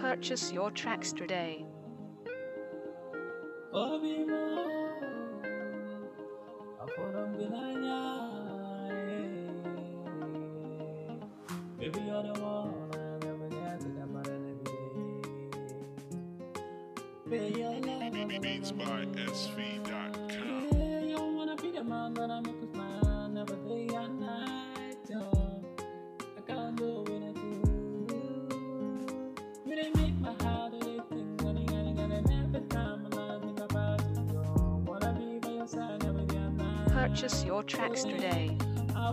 Purchase your tracks today. Beats by. SV.com. Yeah, you wanna be the man that I make every day and night. Purchase your tracks today. I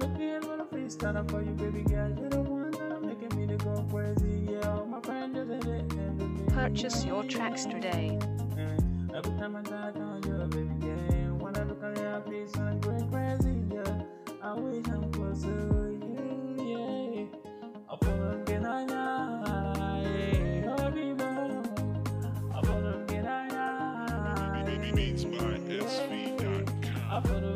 Yeah. I'm a kid with a freestyle for you, baby girl. You're the one that are making me to go crazy, yeah. All my friends are in it, Purchase your tracks today. Every time I talk on you, baby girl, when I look at your face, I'm going crazy, yeah. I wish I'm closer to you, yeah. I fall on the night. Oh, be more. I fall on the Beats by SV.com.